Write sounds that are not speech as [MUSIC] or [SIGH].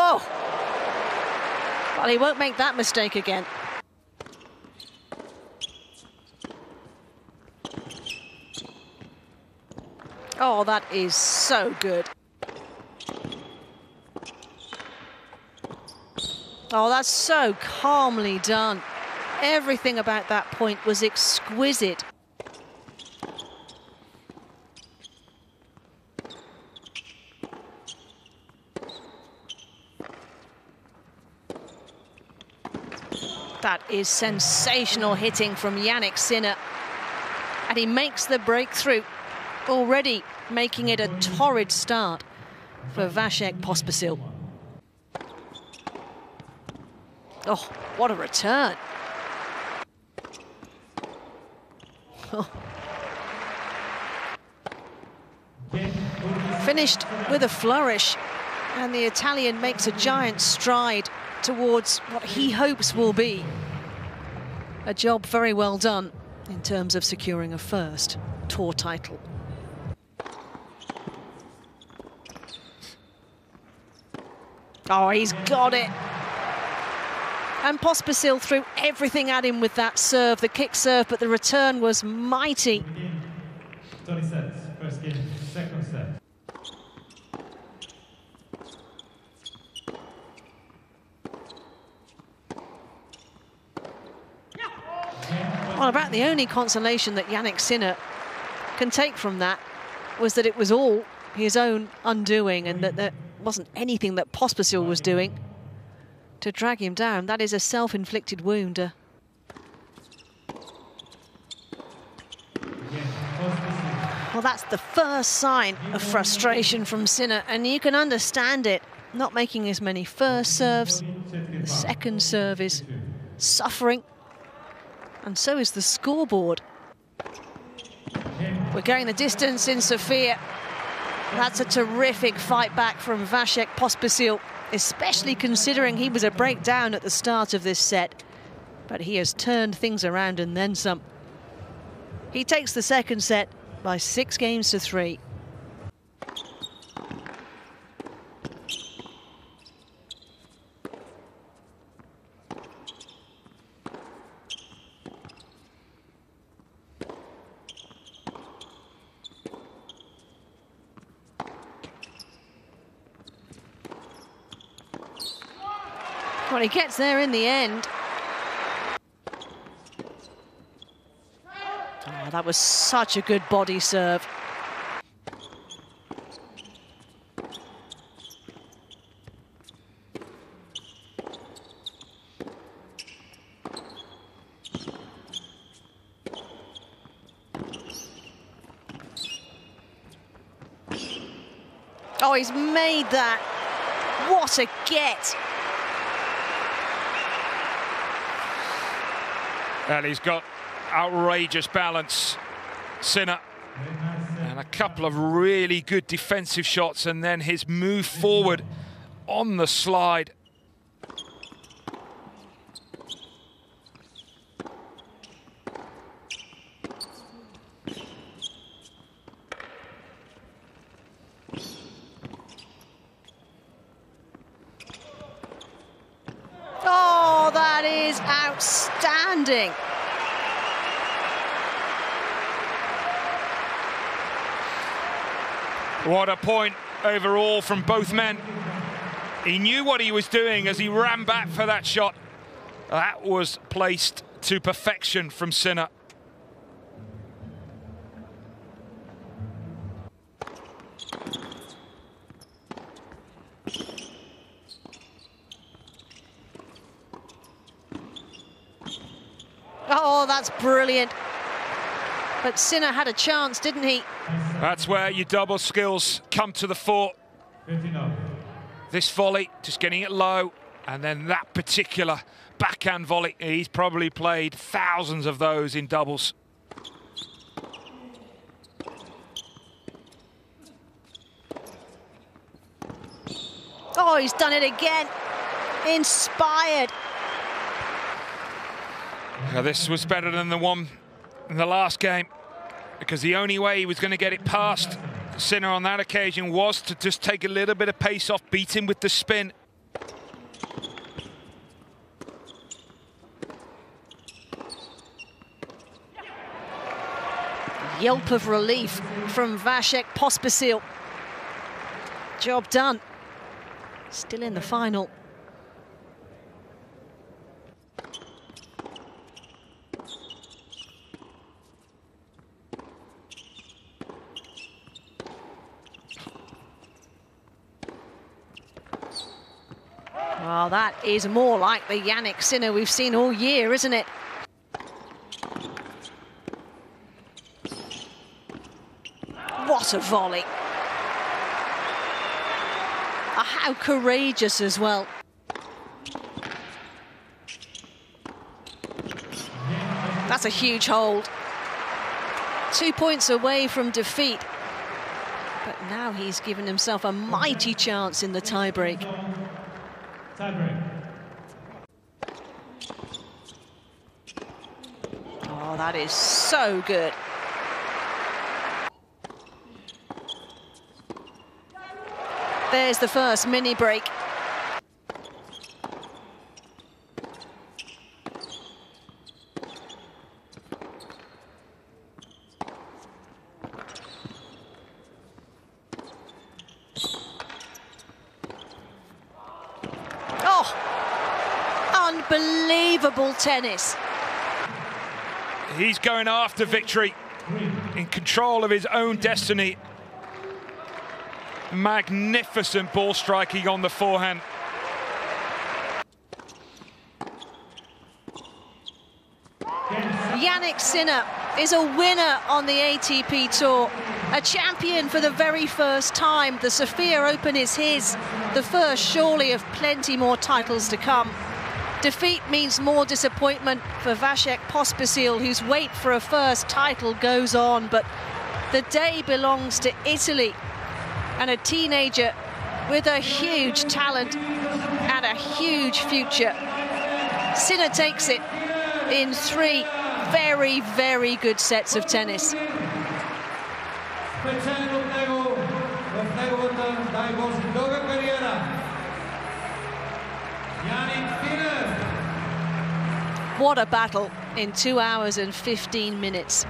Oh! Well, he won't make that mistake again. Oh, that is so good. Oh, that's so calmly done. Everything about that point was exquisite. That is sensational hitting from Jannik Sinner. And he makes the breakthrough, already making it a torrid start for Vasek Pospisil. Oh, what a return. [LAUGHS] Finished with a flourish, and the Italian makes a giant stride towards what he hopes will be a job very well done in terms of securing a first tour title. Oh, he's got it. And Pospisil threw everything at him with that serve, the kick serve, but the return was mighty. 20 sets, first game, second set. Well, about the only consolation that Jannik Sinner can take from that was that it was all his own undoing and that there wasn't anything that Pospisil was doing to drag him down. That is a self-inflicted wound. Uh, well, that's the first sign of frustration from Sinner, and you can understand it. Not making as many first serves, the second serve is suffering and so is the scoreboard. We're going the distance in Sofia. That's a terrific fight back from Vasek Pospisil, especially considering he was a breakdown at the start of this set. But he has turned things around and then some. He takes the second set by six games to three. Well, he gets there in the end. Oh, that was such a good body serve. Oh, he's made that. What a get. Well, he's got outrageous balance, Sinner. And a couple of really good defensive shots, and then his move forward on the slide. Oh, that is outstanding. What a point overall from both men. He knew what he was doing as he ran back for that shot. That was placed to perfection from Sinner. Oh, that's brilliant. But Sinner had a chance, didn't he? That's where your double skills come to the fore. This volley, just getting it low, and then that particular backhand volley, he's probably played thousands of those in doubles. Oh, he's done it again. Inspired. Now this was better than the one in the last game because the only way he was going to get it past Sinner on that occasion was to just take a little bit of pace off, beat him with the spin. Yelp of relief from Vasek Pospisil. Job done. Still in the final. Well, that is more like the Jannik Sinner we've seen all year, isn't it? What a volley. Oh, how courageous as well. That's a huge hold. Two points away from defeat. But now he's given himself a mighty chance in the tiebreak. Tiebreak. Oh, that is so good. There's the first mini break. Unbelievable tennis. He's going after victory, in control of his own destiny. Magnificent ball striking on the forehand. Jannik Sinner is a winner on the ATP Tour. A champion for the very first time. The Sofia Open is his, the first surely of plenty more titles to come. Defeat means more disappointment for Vasek Pospisil, whose wait for a first title goes on, but the day belongs to Italy and a teenager with a huge talent and a huge future. Sinner takes it in three very, very good sets of tennis. What a battle in two hours and 15 minutes.